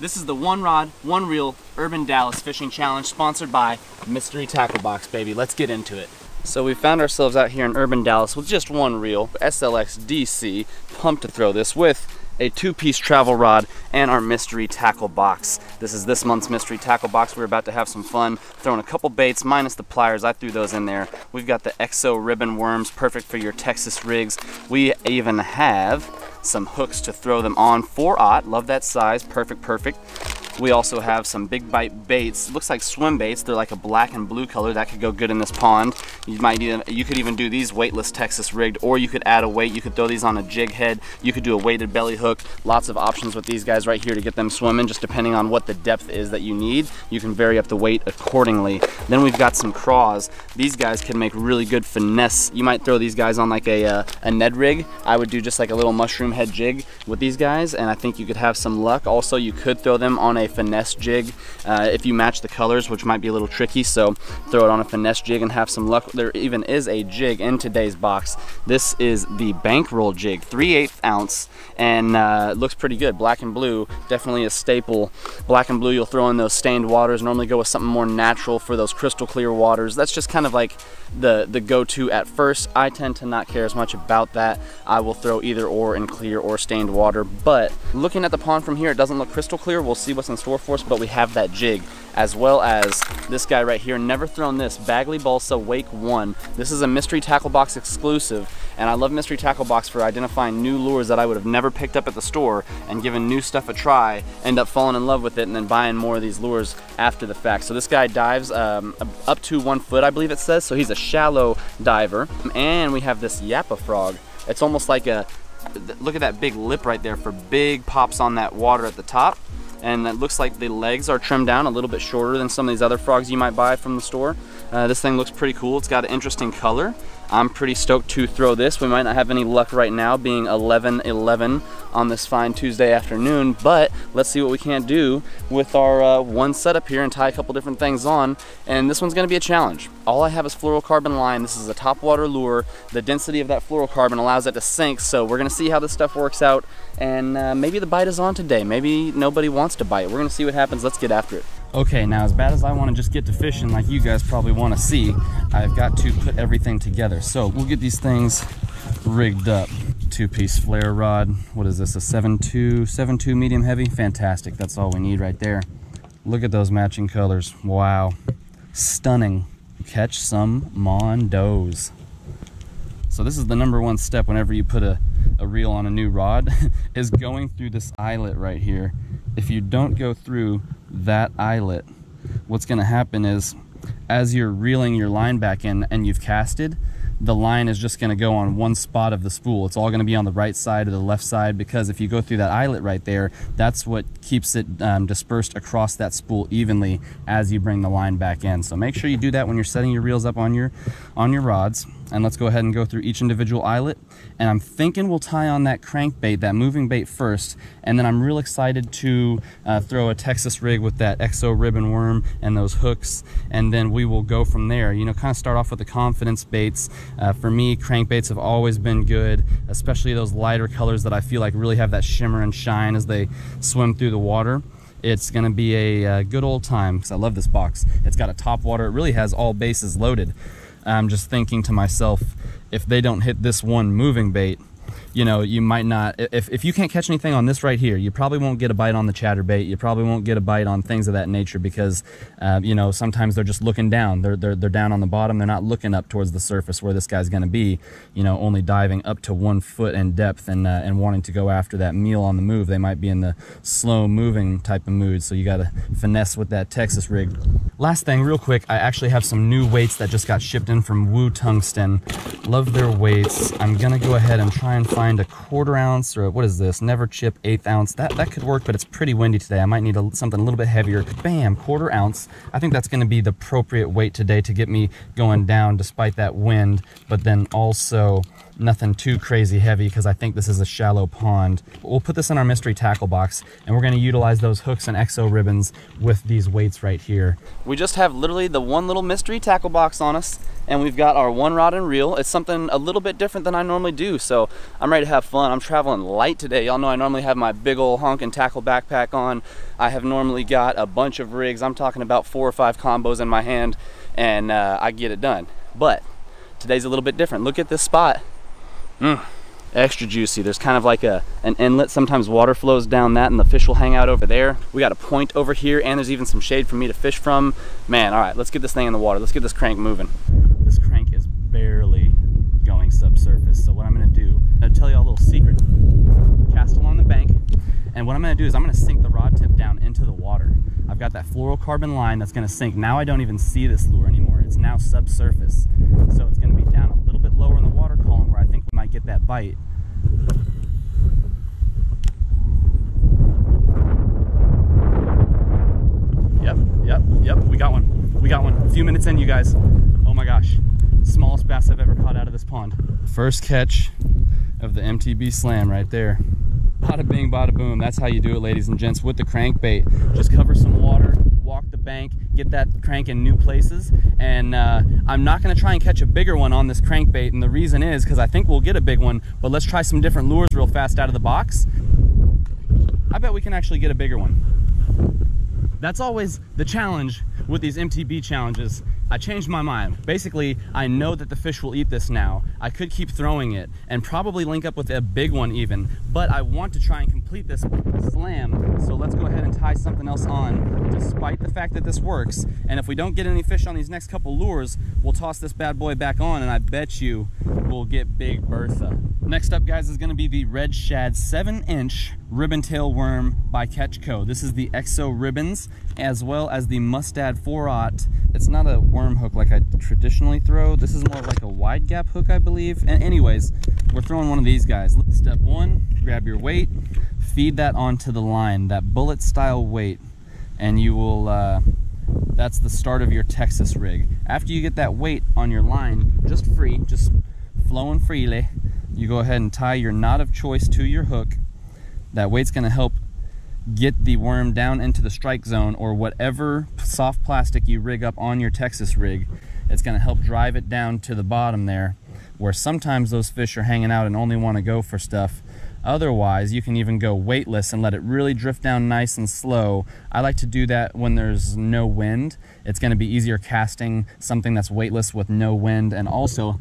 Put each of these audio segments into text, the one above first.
This is the One Rod, One Reel Urban Dallas Fishing Challenge sponsored by Mystery Tackle Box, baby. Let's get into it. So we found ourselves out here in urban Dallas with just one reel, SLX DC, pumped to throw this with a two-piece travel rod and our mystery tackle box. This is this month's mystery tackle box. We're about to have some fun throwing a couple baits minus the pliers. I threw those in there. We've got the EXO ribbon worms, perfect for your Texas rigs. We even have some hooks to throw them on. 4-aught, love that size, perfect, perfect. We also have some big bite baits. looks like swim baits. They're like a black and blue color. That could go good in this pond. You might even, you could even do these weightless Texas rigged, or you could add a weight. You could throw these on a jig head. You could do a weighted belly hook. Lots of options with these guys right here to get them swimming, just depending on what the depth is that you need. You can vary up the weight accordingly. Then we've got some craws. These guys can make really good finesse. You might throw these guys on like a, uh, a Ned rig. I would do just like a little mushroom head jig with these guys, and I think you could have some luck. Also, you could throw them on a finesse jig uh, if you match the colors, which might be a little tricky. So throw it on a finesse jig and have some luck. There even is a jig in today's box. This is the bankroll jig, 3 8 ounce, and uh, looks pretty good. Black and blue, definitely a staple. Black and blue, you'll throw in those stained waters. Normally go with something more natural for those crystal clear waters. That's just kind of like the, the go-to at first. I tend to not care as much about that. I will throw either or in clear or stained water. But looking at the pond from here, it doesn't look crystal clear. We'll see what's in store for us, but we have that jig as well as this guy right here. Never thrown this, Bagley Balsa Wake 1. This is a Mystery Tackle Box exclusive, and I love Mystery Tackle Box for identifying new lures that I would have never picked up at the store and given new stuff a try, end up falling in love with it, and then buying more of these lures after the fact. So this guy dives um, up to one foot, I believe it says, so he's a shallow diver. And we have this Yappa frog. It's almost like a, look at that big lip right there for big pops on that water at the top and it looks like the legs are trimmed down a little bit shorter than some of these other frogs you might buy from the store. Uh, this thing looks pretty cool. It's got an interesting color. I'm pretty stoked to throw this. We might not have any luck right now being 11-11 on this fine Tuesday afternoon, but let's see what we can do with our uh, one setup here and tie a couple different things on. And this one's gonna be a challenge. All I have is fluorocarbon line. This is a top water lure. The density of that fluorocarbon allows it to sink, so we're gonna see how this stuff works out. And uh, maybe the bite is on today. Maybe nobody wants to bite. We're gonna see what happens. Let's get after it. Okay, now as bad as I want to just get to fishing like you guys probably want to see, I've got to put everything together. So we'll get these things rigged up. Two-piece Flair rod. What is this, a 7.2, 7.2 medium heavy? Fantastic, that's all we need right there. Look at those matching colors. Wow, stunning. Catch some mondos. So this is the number one step whenever you put a, a reel on a new rod, is going through this eyelet right here. If you don't go through that eyelet, what's going to happen is as you're reeling your line back in and you've casted, the line is just going to go on one spot of the spool. It's all going to be on the right side or the left side because if you go through that eyelet right there, that's what keeps it um, dispersed across that spool evenly as you bring the line back in. So make sure you do that when you're setting your reels up on your on your rods and let's go ahead and go through each individual eyelet and I'm thinking we'll tie on that crankbait that moving bait first and then I'm real excited to uh, throw a Texas rig with that EXO ribbon worm and those hooks and then we will go from there you know kind of start off with the confidence baits uh, for me crankbaits have always been good especially those lighter colors that I feel like really have that shimmer and shine as they swim through the water it's going to be a, a, uh, good old time because I love this box. It's got a top water. It really has all bases loaded. I'm just thinking to myself, if they don't hit this one moving bait, you know, you might not, if, if you can't catch anything on this right here, you probably won't get a bite on the chatterbait. You probably won't get a bite on things of that nature because, uh, you know, sometimes they're just looking down. They're, they're, they're down on the bottom. They're not looking up towards the surface where this guy's going to be, you know, only diving up to one foot in depth and, uh, and wanting to go after that meal on the move. They might be in the slow moving type of mood. So you got to finesse with that Texas rig. Last thing, real quick, I actually have some new weights that just got shipped in from Woo Tungsten. Love their weights. I'm going to go ahead and try and find a quarter ounce or what is this? Never chip eighth ounce. That, that could work, but it's pretty windy today. I might need a, something a little bit heavier. Bam, quarter ounce. I think that's going to be the appropriate weight today to get me going down despite that wind, but then also nothing too crazy heavy because I think this is a shallow pond. We'll put this in our mystery tackle box and we're gonna utilize those hooks and exo ribbons with these weights right here. We just have literally the one little mystery tackle box on us and we've got our one rod and reel. It's something a little bit different than I normally do, so I'm ready to have fun. I'm traveling light today. Y'all know I normally have my big old honking tackle backpack on. I have normally got a bunch of rigs. I'm talking about four or five combos in my hand and uh, I get it done. But today's a little bit different. Look at this spot. Mm, extra juicy. There's kind of like a an inlet. Sometimes water flows down that and the fish will hang out over there. We got a point over here and there's even some shade for me to fish from. Man, all right, let's get this thing in the water. Let's get this crank moving. This crank is barely going subsurface. So what I'm gonna do, I'm gonna tell you a little secret. Cast along the bank. And what I'm gonna do is I'm gonna sink the rod tip down into the water. I've got that fluorocarbon line that's gonna sink. Now I don't even see this lure anymore. It's now subsurface. So it's gonna be down a little bit lower in the water column where I think we might that bite. Yep, yep, yep, we got one. We got one. A few minutes in, you guys. Oh my gosh. Smallest bass I've ever caught out of this pond. First catch of the MTB Slam right there. Bada bing, bada boom. That's how you do it, ladies and gents, with the crankbait. Just cover some water, bank, get that crank in new places. And uh, I'm not gonna try and catch a bigger one on this crankbait. And the reason is because I think we'll get a big one, but let's try some different lures real fast out of the box. I bet we can actually get a bigger one. That's always the challenge with these MTB challenges I changed my mind. Basically, I know that the fish will eat this now. I could keep throwing it and probably link up with a big one even, but I want to try and complete this slam. So let's go ahead and tie something else on despite the fact that this works. And if we don't get any fish on these next couple lures, we'll toss this bad boy back on and I bet you we'll get Big Bertha. Next up, guys, is gonna be the Red Shad 7-inch ribbon tail worm by Catch Co. This is the Exo ribbons as well as the Mustad 4-aught. It's not a worm hook like I traditionally throw. This is more like a wide gap hook, I believe. And anyways, we're throwing one of these guys. Step one, grab your weight, feed that onto the line, that bullet style weight, and you will, uh, that's the start of your Texas rig. After you get that weight on your line, just free, just flowing freely, you go ahead and tie your knot of choice to your hook. That weight's gonna help get the worm down into the strike zone or whatever soft plastic you rig up on your Texas rig. It's gonna help drive it down to the bottom there where sometimes those fish are hanging out and only wanna go for stuff. Otherwise, you can even go weightless and let it really drift down nice and slow. I like to do that when there's no wind. It's gonna be easier casting something that's weightless with no wind and also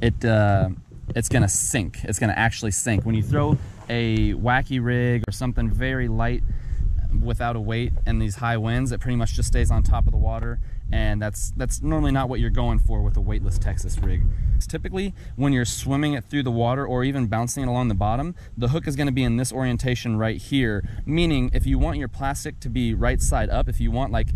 it uh, it's gonna sink. It's gonna actually sink. When you throw a wacky rig or something very light without a weight and these high winds, it pretty much just stays on top of the water and that's that's normally not what you're going for with a weightless Texas rig. Typically, when you're swimming it through the water or even bouncing it along the bottom, the hook is going to be in this orientation right here, meaning if you want your plastic to be right side up, if you want like,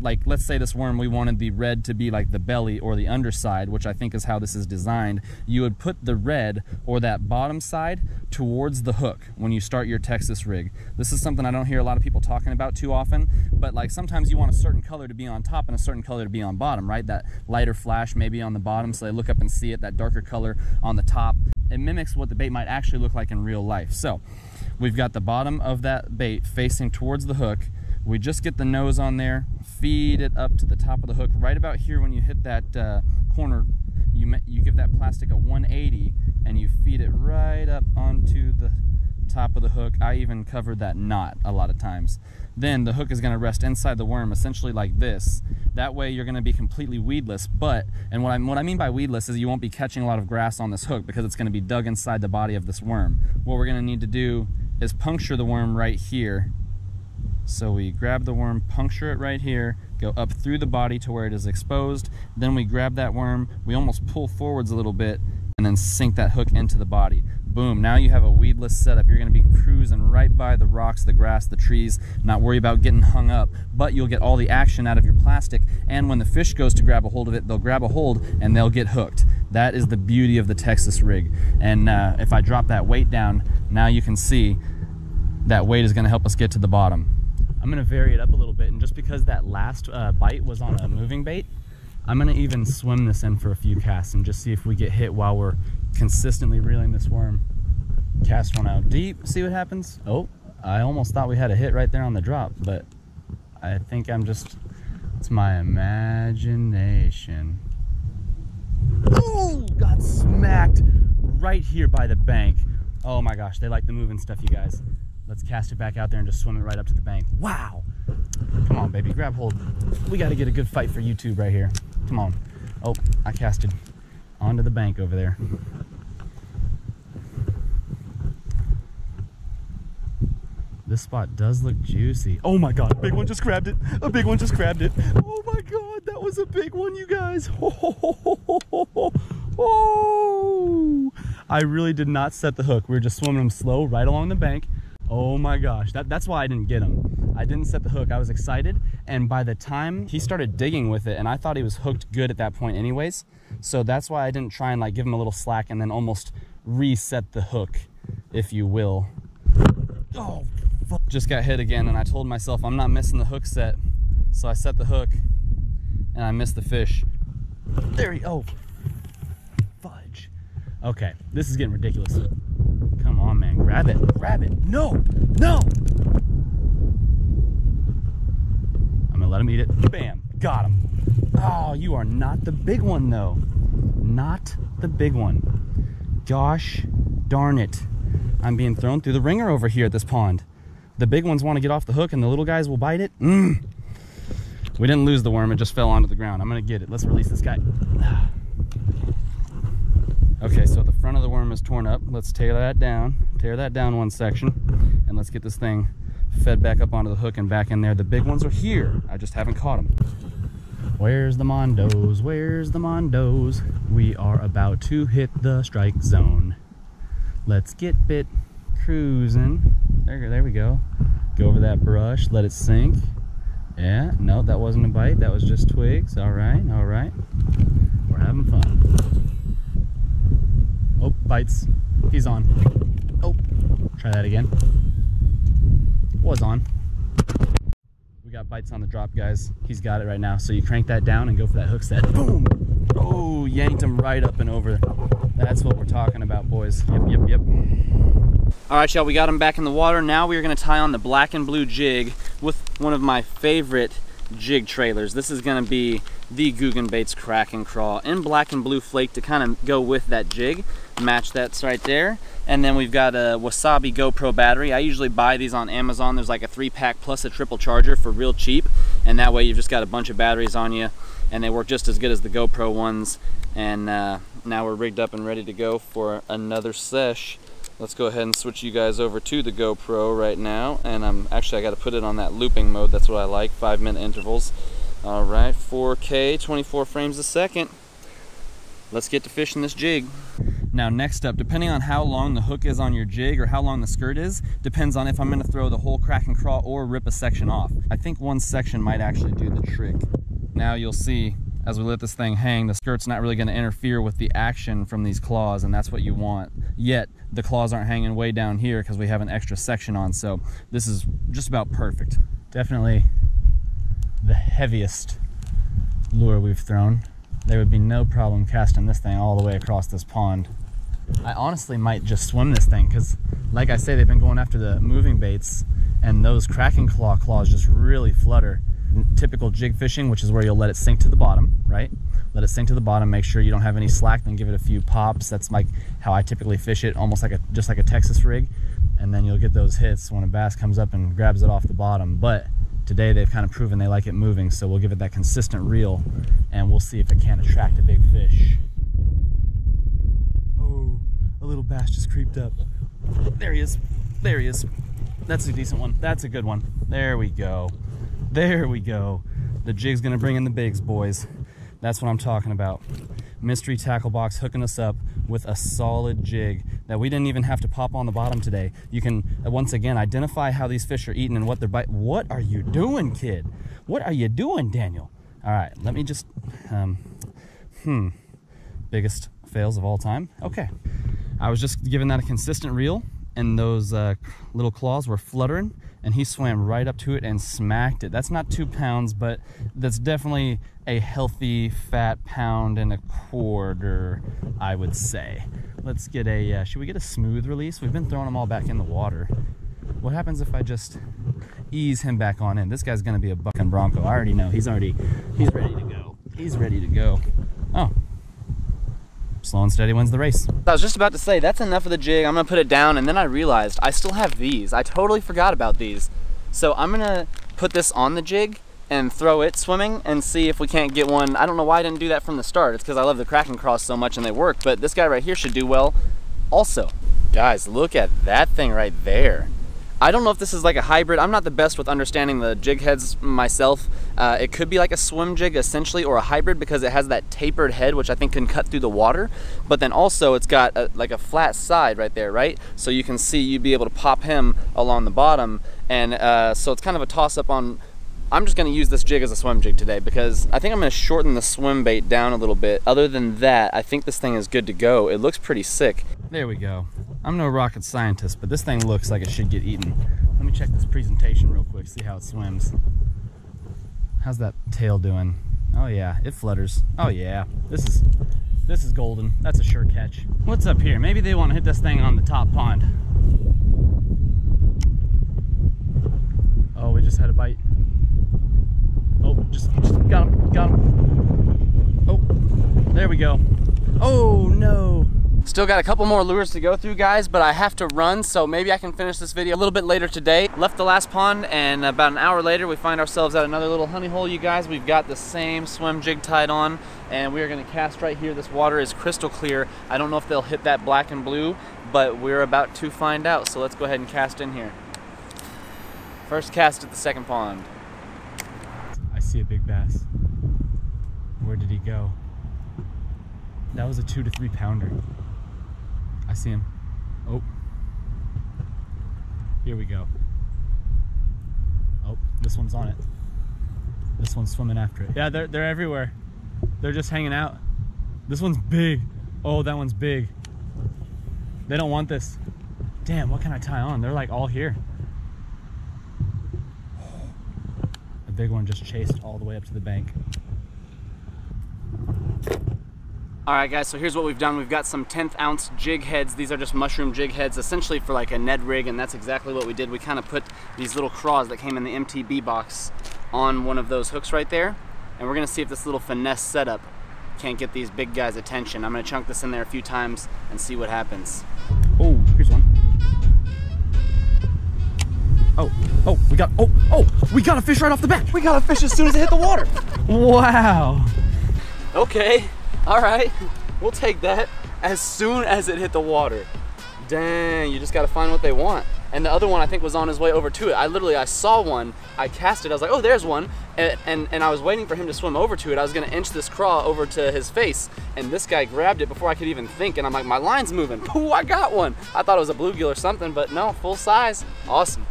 like let's say this worm, we wanted the red to be like the belly or the underside, which I think is how this is designed, you would put the red or that bottom side towards the hook when you start your Texas rig. This is something I don't hear a lot of people talking about too often, but like sometimes you want a certain color to be on top and a certain color to be on bottom, right? That lighter flash maybe on the bottom so they look up and see it, that darker color on the top. It mimics what the bait might actually look like in real life. So we've got the bottom of that bait facing towards the hook. We just get the nose on there, feed it up to the top of the hook. Right about here when you hit that uh, corner, you, you give that plastic a 180 and you feed it right up onto the top of the hook. I even covered that knot a lot of times. Then the hook is going to rest inside the worm essentially like this. That way you're going to be completely weedless, but, and what I, what I mean by weedless is you won't be catching a lot of grass on this hook because it's going to be dug inside the body of this worm. What we're going to need to do is puncture the worm right here. So we grab the worm, puncture it right here, go up through the body to where it is exposed. Then we grab that worm, we almost pull forwards a little bit, and then sink that hook into the body boom, now you have a weedless setup. You're gonna be cruising right by the rocks, the grass, the trees, not worry about getting hung up, but you'll get all the action out of your plastic. And when the fish goes to grab a hold of it, they'll grab a hold and they'll get hooked. That is the beauty of the Texas rig. And uh, if I drop that weight down, now you can see that weight is gonna help us get to the bottom. I'm gonna vary it up a little bit, and just because that last uh, bite was on a moving bait, I'm gonna even swim this in for a few casts and just see if we get hit while we're consistently reeling this worm. Cast one out deep, see what happens. Oh, I almost thought we had a hit right there on the drop, but I think I'm just, it's my imagination. Oh, got smacked right here by the bank. Oh my gosh, they like the moving stuff, you guys. Let's cast it back out there and just swim it right up to the bank. Wow. Come on, baby, grab hold. We got to get a good fight for YouTube right here. Come on. Oh, I casted onto the bank over there. This spot does look juicy. Oh my God, a big one just grabbed it. A big one just grabbed it. Oh my God, that was a big one, you guys. Oh, I really did not set the hook. We were just swimming them slow right along the bank. Oh my gosh, that, that's why I didn't get him. I didn't set the hook. I was excited. And by the time he started digging with it, and I thought he was hooked good at that point anyways. So that's why I didn't try and like give him a little slack and then almost reset the hook, if you will. Oh. Just got hit again. And I told myself I'm not missing the hook set. So I set the hook and I missed the fish. There he, oh, fudge. Okay, this is getting ridiculous. Come on, man, grab it, grab it. No, no. I'm gonna let him eat it. Bam, got him. Oh, you are not the big one though. Not the big one. Gosh darn it. I'm being thrown through the wringer over here at this pond. The big ones want to get off the hook and the little guys will bite it. Mm. We didn't lose the worm, it just fell onto the ground. I'm gonna get it. Let's release this guy. Okay, so the front of the worm is torn up. Let's tear that down, tear that down one section, and let's get this thing fed back up onto the hook and back in there. The big ones are here. I just haven't caught them. Where's the Mondos? Where's the Mondos? We are about to hit the strike zone. Let's get bit cruising. There, there we go. Go over that brush, let it sink. Yeah, no, that wasn't a bite. That was just twigs. All right, all right. We're having fun. Oh, bites. He's on. Oh, try that again. Was on. We got bites on the drop, guys. He's got it right now. So you crank that down and go for that hook set. Boom! Oh, yanked him right up and over. That's what we're talking about, boys. Yep, yep, yep. All right, y'all, we got him back in the water. Now we are gonna tie on the black and blue jig with one of my favorite jig trailers. This is gonna be the Googan Baits Krackin' Craw in black and blue flake to kind of go with that jig. Match that's right there. And then we've got a Wasabi GoPro battery. I usually buy these on Amazon. There's like a three pack plus a triple charger for real cheap. And that way you've just got a bunch of batteries on you and they work just as good as the GoPro ones. And uh, now we're rigged up and ready to go for another sesh. Let's go ahead and switch you guys over to the GoPro right now. And I'm actually, I got to put it on that looping mode. That's what I like, five minute intervals. All right, 4K, 24 frames a second. Let's get to fishing this jig. Now next up, depending on how long the hook is on your jig or how long the skirt is, depends on if I'm gonna throw the whole Krackin' Craw or rip a section off. I think one section might actually do the trick. Now you'll see as we let this thing hang, the skirt's not really gonna interfere with the action from these claws and that's what you want. Yet the claws aren't hanging way down here because we have an extra section on. So this is just about perfect. Definitely the heaviest lure we've thrown. There would be no problem casting this thing all the way across this pond. I honestly might just swim this thing because like I say, they've been going after the moving baits and those Krackin' Craw claws just really flutter. Typical jig fishing, which is where you'll let it sink to the bottom, right? Let it sink to the bottom, make sure you don't have any slack, then give it a few pops. That's like how I typically fish it, almost like a just like a Texas rig. And then you'll get those hits when a bass comes up and grabs it off the bottom. But today they've kind of proven they like it moving so we'll give it that consistent reel and we'll see if it can attract a big fish oh a little bass just creeped up there he is there he is that's a decent one that's a good one there we go there we go the jig's gonna bring in the bigs boys that's what i'm talking about mystery tackle box hooking us up with a solid jig that we didn't even have to pop on the bottom today. You can, uh, once again, identify how these fish are eating and what they're biting. What are you doing, kid? What are you doing, Daniel? All right, let me just, um, hmm, biggest fails of all time. Okay, I was just giving that a consistent reel and those uh, little claws were fluttering and he swam right up to it and smacked it. That's not two pounds, but that's definitely a healthy fat pound and a quarter, I would say. Let's get a, uh, should we get a smooth release? We've been throwing them all back in the water. What happens if I just ease him back on in? This guy's gonna be a bucking bronco. I already know, he's already, he's ready to go. He's ready to go. Oh, slow and steady wins the race. I was just about to say, that's enough of the jig. I'm gonna put it down, and then I realized I still have these. I totally forgot about these. So I'm gonna put this on the jig and throw it swimming and see if we can't get one. I don't know why I didn't do that from the start. It's because I love the Krackin' Craws so much and they work, but this guy right here should do well also. Guys, look at that thing right there. I don't know if this is like a hybrid. I'm not the best with understanding the jig heads myself. Uh, it could be like a swim jig essentially or a hybrid because it has that tapered head which I think can cut through the water. But then also it's got a, like a flat side right there, right? So you can see you'd be able to pop him along the bottom. And uh, so it's kind of a toss up on I'm just gonna use this jig as a swim jig today because I think I'm gonna shorten the swim bait down a little bit. Other than that, I think this thing is good to go. It looks pretty sick. There we go. I'm no rocket scientist, but this thing looks like it should get eaten. Let me check this presentation real quick, see how it swims. How's that tail doing? Oh yeah, it flutters. Oh yeah, this is this is golden. That's a sure catch. What's up here? Maybe they want to hit this thing on the top pond. Oh, we just had a bite. Oh, just, just got him, got him. Oh, there we go. Oh no. Still got a couple more lures to go through guys, but I have to run, so maybe I can finish this video a little bit later today. Left the last pond and about an hour later we find ourselves at another little honey hole, you guys. We've got the same swim jig tied on and we are gonna cast right here. This water is crystal clear. I don't know if they'll hit that black and blue, but we're about to find out. So let's go ahead and cast in here. First cast at the second pond I see a big bass. Where did he go? That was a two to three pounder. See him. Oh. Here we go. Oh, this one's on it. This one's swimming after it. Yeah, they're, they're everywhere. They're just hanging out. This one's big. Oh, that one's big. They don't want this. Damn, what can I tie on? They're like all here. A big one just chased all the way up to the bank. All right guys, so here's what we've done. We've got some 10th ounce jig heads. These are just mushroom jig heads, essentially for like a Ned rig, and that's exactly what we did. We kind of put these little craws that came in the MTB box on one of those hooks right there, and we're gonna see if this little finesse setup can't get these big guys' attention. I'm gonna chunk this in there a few times and see what happens. Oh, here's one. Oh, oh, we got, oh, oh, we got a fish right off the bat. We got a fish as soon as it hit the water. Wow. Okay, all right. We'll take that as soon as it hit the water. Dang, you just gotta find what they want. And the other one I think was on his way over to it. I literally, I saw one, I cast it, I was like, oh, there's one. And, and, and I was waiting for him to swim over to it. I was gonna inch this craw over to his face. And this guy grabbed it before I could even think. And I'm like, my line's moving. Ooh, I got one. I thought it was a bluegill or something, but no, full size. Awesome.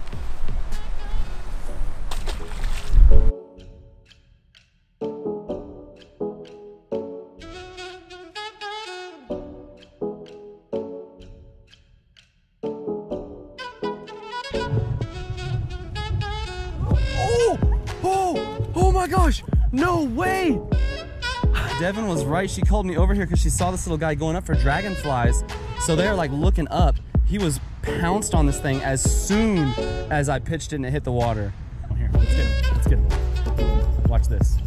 My gosh, no way. Devin was right. She called me over here because she saw this little guy going up for dragonflies. So they're like looking up. He was pounced on this thing as soon as I pitched it and it hit the water. Oh, here, let's get him. Let's get him. Watch this.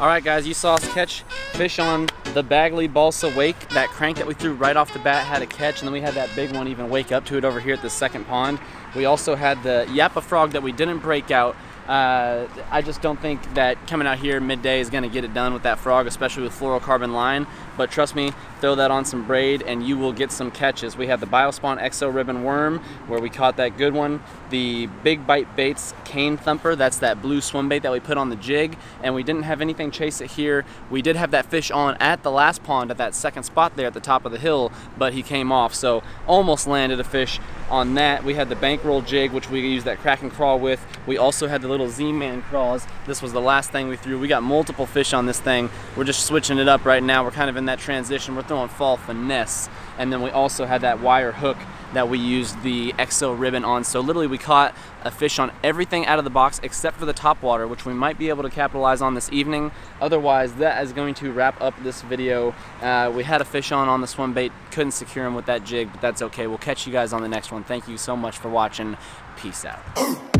All right, guys, you saw us catch fish on the Bagley Balsa Wake. That crank that we threw right off the bat had a catch, and then we had that big one even wake up to it over here at the second pond. We also had the Yappa frog that we didn't break out. Uh, I just don't think that coming out here midday is going to get it done with that frog, especially with fluorocarbon line. But trust me, throw that on some braid and you will get some catches. We have the Biospawn Exo Ribbon Worm where we caught that good one. The Big Bite Baits Cane Thumper, that's that blue swim bait that we put on the jig. And we didn't have anything chase it here. We did have that fish on at the last pond at that second spot there at the top of the hill, but he came off. So almost landed a fish on that. We had the bankroll jig, which we used that Krackin' Craw with. We also had the little Z-Man crawls. This was the last thing we threw. We got multiple fish on this thing. We're just switching it up right now. We're kind of in that transition. We're throwing fall finesse. And then we also had that wire hook that we used the exo ribbon on. So literally we caught a fish on everything out of the box except for the top water, which we might be able to capitalize on this evening. Otherwise, that is going to wrap up this video. Uh, we had a fish on on the swim bait, couldn't secure him with that jig, but that's okay. We'll catch you guys on the next one. Thank you so much for watching. Peace out.